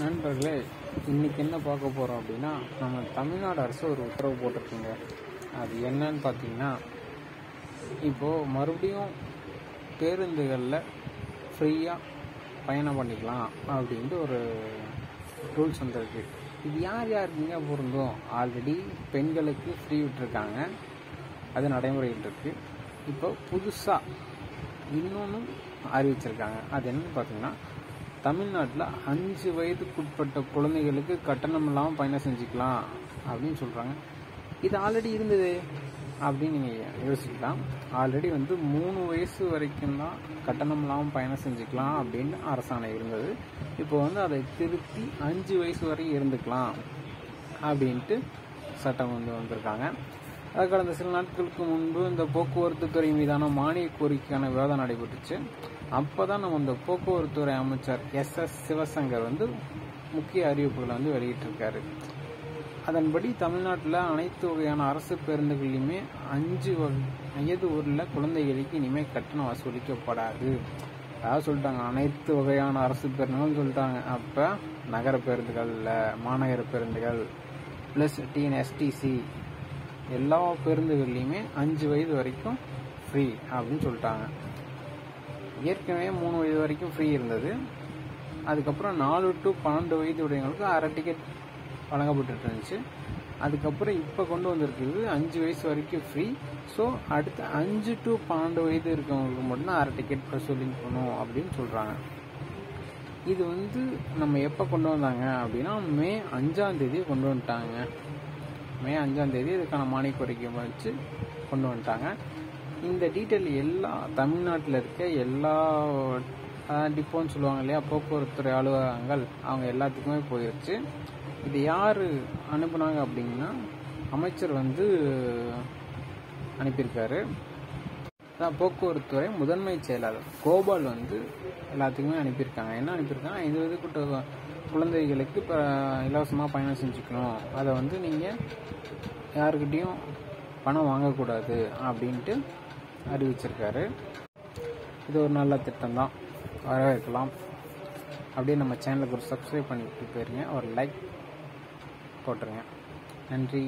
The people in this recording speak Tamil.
நண்பர்களே இன்னைக்கு என்ன பார்க்க போகிறோம் அப்படின்னா நம்ம தமிழ்நாடு அரசு ஒரு உத்தரவு போட்டிருக்குங்க. அது என்னன்னு பார்த்தீங்கன்னா இப்போது மறுபடியும் பேருந்துகளில் ஃப்ரீயாக பயணம் பண்ணிக்கலாம் அப்படின்ட்டு ஒரு ரூல்ஸ் வந்திருக்கு. இது யார் யாருக்குங்க பொருந்தும்? ஆல்ரெடி பெண்களுக்கு ஃப்ரீ விட்டுருக்காங்க. அது நடைமுறையில் இருக்குது இப்போ புதுசாக இன்னொன்று அறிவிச்சிருக்காங்க. அது என்னன்னு பார்த்தீங்கன்னா தமிழ்நாட்டில் அஞ்சு வயதுக்குட்பட்ட குழந்தைகளுக்கு கட்டணம் இல்லாமல் பயணம் செஞ்சுக்கலாம் அப்படின்னு சொல்கிறாங்க இது ஆல்ரெடி இருந்தது அப்படின்னு நீங்கள் யோசிக்கலாம். ஆல்ரெடி வந்து மூணு வயசு வரைக்கும் தான் கட்டணம் இல்லாமல் பயணம் செஞ்சுக்கலாம் அப்படின்னு அரசாணை இருந்தது. இப்போ வந்து அதை திருத்தி அஞ்சு வயசு வரை இருந்துக்கலாம் அப்படின்ட்டு சட்டம் வந்து வந்திருக்காங்க. கடந்த சில நாட்களுக்கு முன்பு இந்த போக்குவரத்து துறை மீதான மானிய கோரிக்கைக்கான விவாதம் நடைபெற்றுச்சு. அப்போ தான் நம்ம இந்த போக்குவரத்து துறை அமைச்சர் எஸ் எஸ் சிவசங்கர் வந்து முக்கிய அறிவிப்புகளை வந்து வெளியிட்டிருக்காரு. அதன்படி தமிழ்நாட்டில் அனைத்து வகையான அரசு பேருந்துகளிலுமே அஞ்சு வகை- வயது ஊரில் குழந்தைகளுக்கு இனிமேல் கட்டணம் வசூலிக்கப்படாது. அதாவது சொல்லிட்டாங்க அனைத்து வகையான அரசு பேருந்துகள்னு சொல்லிட்டாங்க. அப்போ நகர பேருந்துகளில் மாநகர பேருந்துகள் ப்ளஸ் டிஎன்எஸ்டிசி எல்லா பேருந்துகள்லையுமே அஞ்சு வயது வரைக்கும் ஃப்ரீ அப்படின்னு சொல்லிட்டாங்க. ஏற்கனவே மூணு வயது வரைக்கும் ஃப்ரீ இருந்தது. அதுக்கப்புறம் நாலு டு பன்னெண்டு வயது உடையவங்களுக்கு அரை டிக்கெட் வழங்கப்பட்டு இருந்துச்சு. அதுக்கப்புறம் இப்போ கொண்டு வந்திருக்குது அஞ்சு வயசு வரைக்கும் ஃப்ரீ ஸோ அடுத்து அஞ்சு டு பன்னெண்டு வயது இருக்கவங்களுக்கு மட்டும்தான் அரை டிக்கெட் வசூலிங் பண்ணும் அப்படின்னு சொல்கிறாங்க இது வந்து நம்ம எப்போ கொண்டு வந்தாங்க அப்படின்னா மே அஞ்சாம் தேதி கொண்டு வந்துட்டாங்க. மே அஞ்சாம் தேதி இதுக்கான மானிய கோரிக்கை வச்சு கொண்டு வந்துட்டாங்க. இந்த டீட்டெயில் எல்லா தமிழ்நாட்டில் இருக்க எல்லா டிப்போன்னு சொல்லுவாங்க இல்லையா போக்குவரத்துறை அலுவலகங்கள் அவங்க எல்லாத்துக்குமே போயிருச்சு. இது யார் அனுப்புனாங்க அப்படின்னா அமைச்சர் வந்து அனுப்பியிருக்காரு. அதான் போக்குவரத்துறை முதன்மை செயலாளர் கோபால் வந்து எல்லாத்துக்குமே அனுப்பியிருக்காங்க. என்ன அனுப்பியிருக்காங்க இது இதுக்கிட்ட குழந்தைகளுக்கு இப்போ இலவசமாக பயணம் செஞ்சுக்கணும் அதை வந்து நீங்கள் யாருக்கிட்டேயும் பணம் வாங்கக்கூடாது அப்படின்ட்டு அறிவிச்சிருக்காரு. இது ஒரு நல்ல திட்டம் தான் வரவேற்கலாம். அப்படியே நம்ம சேனலுக்கு ஒரு சப்ஸ்கிரைப் பண்ணிட்டு போயிருங்க. ஒரு லைக் போட்டுருங்க. நன்றி.